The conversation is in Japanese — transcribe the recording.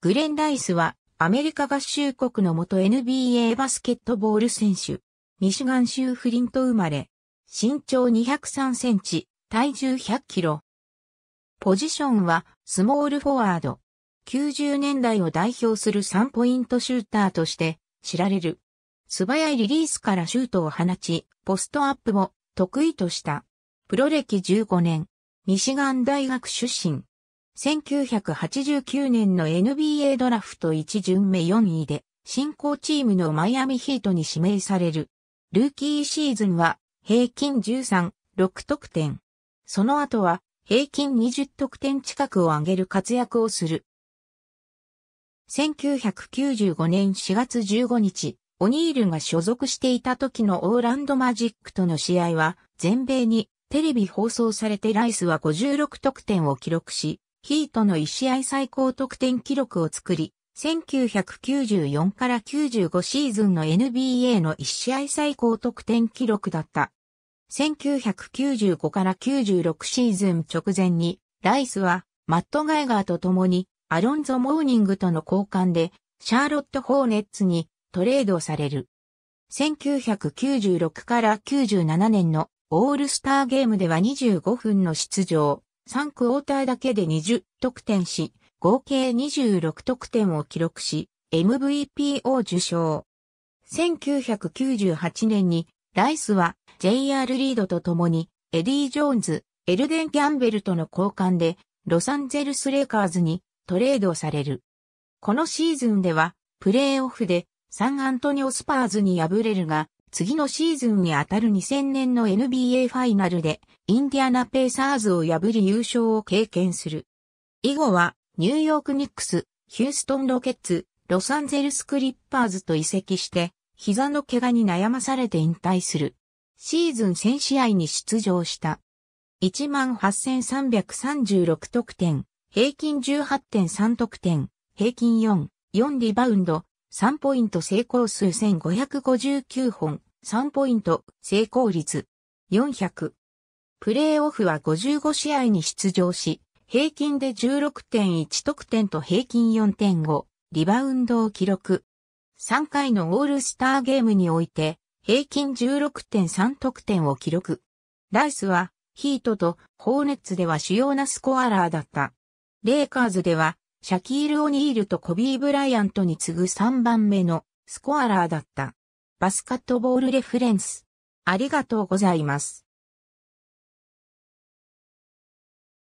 グレン・ライスはアメリカ合衆国の元 NBA バスケットボール選手。ミシガン州フリント生まれ。身長203センチ、体重100キロ。ポジションはスモールフォワード。90年代を代表する3ポイントシューターとして知られる。素早いリリースからシュートを放ち、ポストアップも得意とした。プロ歴15年。ミシガン大学出身。1989年の NBA ドラフト1巡目4位で、新興チームのマイアミヒートに指名される。ルーキーシーズンは平均13、6得点。その後は平均20得点近くを上げる活躍をする。1995年4月15日、オニールが所属していた時のオーランドマジックとの試合は全米にテレビ放送されてライスは56得点を記録し、ヒートの1試合最高得点記録を作り、1994から95シーズンの NBA の1試合最高得点記録だった。1995から96シーズン直前に、ライスはマット・ガイガーと共にアロンゾ・モーニングとの交換でシャーロット・ホーネッツにトレードされる。1996から97年のオールスターゲームでは25分の出場、3クォーターだけで20得点し、合計26得点を記録し、MVP を受賞。1998年に、ライスは JR リードと共に、エディ・ジョーンズ、エルデン・キャンベルとの交換で、ロサンゼルス・レイカーズにトレードされる。このシーズンでは、プレーオフでサンアントニオスパーズに敗れるが、次のシーズンにあたる2000年の NBA ファイナルで、インディアナペイサーズを破り優勝を経験する。以後は、ニューヨークニックス、ヒューストンロケッツ、ロサンゼルスクリッパーズと移籍して、膝の怪我に悩まされて引退する。シーズン1000試合に出場した。18,336得点、平均18.3得点、平均4、4リバウンド、3ポイント成功数1559本、3ポイント成功率400。プレーオフは55試合に出場し、平均で16.1得点と平均4.5、リバウンドを記録。3回のオールスターゲームにおいて、平均16.3得点を記録。ライスは、ヒートとホーネッツでは主要なスコアラーだった。レイカーズでは、シャキール・オニールとコビー・ブライアントに次ぐ3番目のスコアラーだった。バスカットボールレフレンス。ありがとうございます。